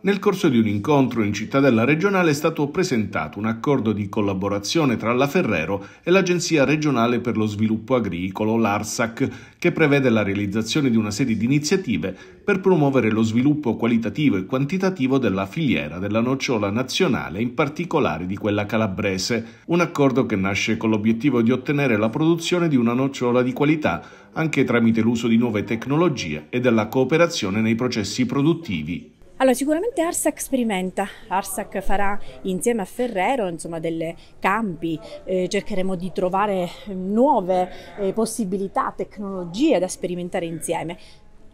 Nel corso di un incontro in Cittadella Regionale è stato presentato un accordo di collaborazione tra la Ferrero e l'Agenzia regionale per lo sviluppo agricolo, l'ARSAC, che prevede la realizzazione di una serie di iniziative per promuovere lo sviluppo qualitativo e quantitativo della filiera della nocciola nazionale, in particolare di quella calabrese. Un accordo che nasce con l'obiettivo di ottenere la produzione di una nocciola di qualità anche tramite l'uso di nuove tecnologie e della cooperazione nei processi produttivi. Allora, sicuramente Arsac sperimenta, Arsac farà insieme a Ferrero insomma, delle campi, eh, cercheremo di trovare nuove eh, possibilità, tecnologie da sperimentare insieme.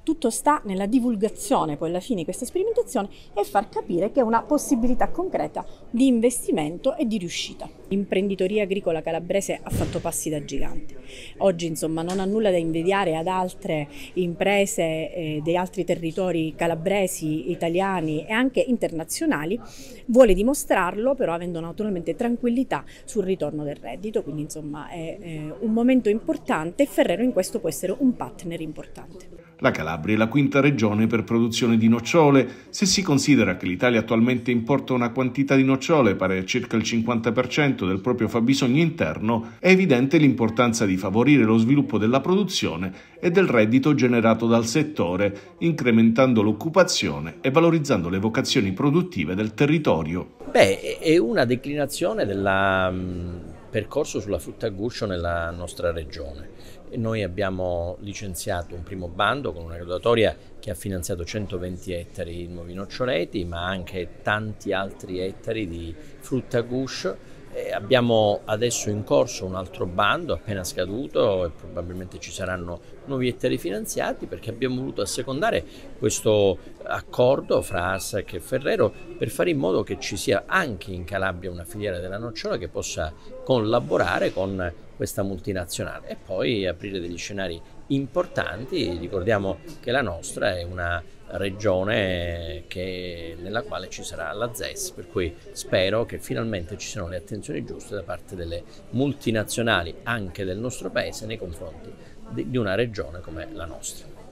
Tutto sta nella divulgazione poi alla fine di questa sperimentazione e far capire che è una possibilità concreta di investimento e di riuscita. L'imprenditoria agricola calabrese ha fatto passi da gigante. Oggi insomma non ha nulla da invidiare ad altre imprese eh, dei altri territori calabresi, italiani e anche internazionali. Vuole dimostrarlo però avendo naturalmente tranquillità sul ritorno del reddito, quindi insomma è eh, un momento importante e Ferrero in questo può essere un partner importante. La Calabria è la quinta regione per produzione di nocciole. Se si considera che l'Italia attualmente importa una quantità di nocciole pari a circa il 50% del proprio fabbisogno interno, è evidente l'importanza di favorire lo sviluppo della produzione e del reddito generato dal settore, incrementando l'occupazione e valorizzando le vocazioni produttive del territorio. Beh, è una declinazione del mm, percorso sulla frutta a guscio nella nostra regione noi abbiamo licenziato un primo bando con una graduatoria che ha finanziato 120 ettari di nuovi noccioleti, ma anche tanti altri ettari di frutta guscio. E abbiamo adesso in corso un altro bando appena scaduto e probabilmente ci saranno nuovi ettari finanziati perché abbiamo voluto assecondare questo accordo fra ASAC e Ferrero per fare in modo che ci sia anche in Calabria una filiera della nocciola che possa collaborare con questa multinazionale e poi aprire degli scenari importanti. Ricordiamo che la nostra è una regione che, nella quale ci sarà la ZES, per cui spero che finalmente ci siano le attenzioni giuste da parte delle multinazionali anche del nostro paese nei confronti di una regione come la nostra.